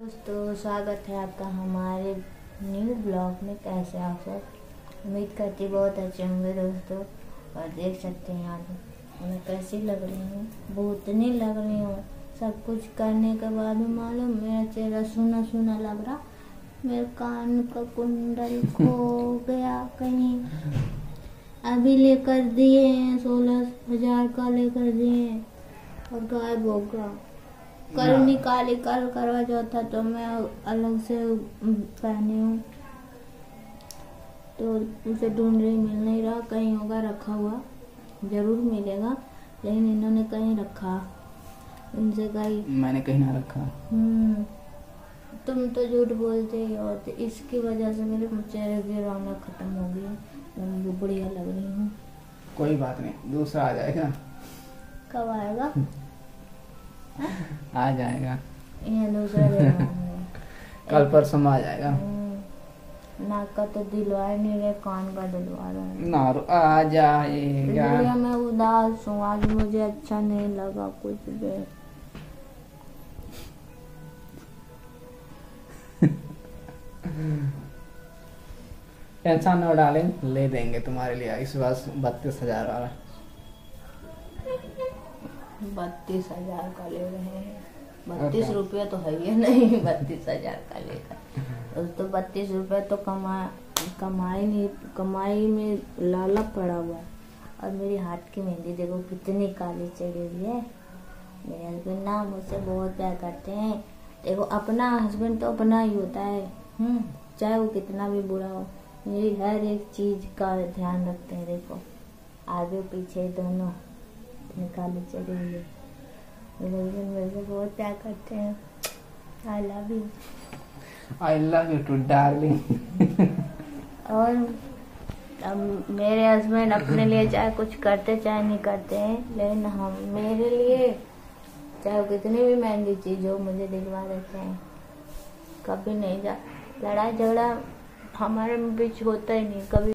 दोस्तों, स्वागत है आपका हमारे न्यू ब्लॉग में। कैसे आप सब? उम्मीद करती बहुत अच्छे होंगे दोस्तों। और देख सकते हैं आप मैं कैसी लग रही हूँ? बहुत नहीं लग रही हूँ। सब कुछ करने के बाद मालूम मेरा चेहरा सुना सुना लग रहा। मेरे कान का कुंडल खो गया कहीं। अभी लेकर दिए हैं, सोलह हज़ार का लेकर दिए हैं। और गायब हो गया। कल। निकाली कल करवा चौथा तो मैं अलग से पहनी हूँ। तो उसे ढूंढ रही मिल नहीं रहा कहीं होगा रखा हुआ। ज़रूर मिलेगा लेकिन इन्होंने कहीं रखा। इनसे कहीं मैंने कहीं ना रखा। हम्म, तुम तो झूठ बोलते ही हो तो इसकी वजह से मेरे चेहरे की रौनक खत्म हो गई। है मैं मुझे बढ़िया लग रही हूँ। कोई बात नहीं दूसरा आ जाएगा। कब आएगा? आ जाएगा। कल परसों आ जाएगा। हम्म, नाक का तो दिलवा नहीं रहे कान का दिलवा रहे हैं। नारू आ जाएगा। मैं उदास हूँ आज मुझे अच्छा नहीं लगा कुछ भी। टेंशन न डालें ले देंगे तुम्हारे लिए इस बार बत्तीस हज़ार वाला। बत्तीस हज़ार का ले रहे हैं। बत्तीस रुपया तो है ही नहीं बत्तीस हज़ार का लेकर। उस तो बत्तीस रुपया तो कमा कमाई नहीं कमाई में लाला पड़ा हुआ है। और मेरी हाथ की मेहंदी देखो कितनी काली चढ़ी हुई है। मेरे हस्बैंड ना मुझसे बहुत प्यार करते हैं। देखो अपना हस्बैंड तो अपना ही होता है। हम्म चाहे वो कितना भी बुरा हो मेरी हर एक चीज़ का ध्यान रखते हैं देखो। आगे पीछे दोनों। इतनी काली चढ़ी हुई है मेरे बहुत प्यार करते हैं। I love you I love you too darling और अब मेरे हस्बैंड अपने लिए चाहे कुछ करते चाहे नहीं करते हैं लेकिन हम मेरे लिए चाहे कितनी भी महँगी चीज़ हो मुझे दिलवा देते हैं। कभी नहीं जा लड़ाई झगड़ा हमारे बीच होता ही नहीं कभी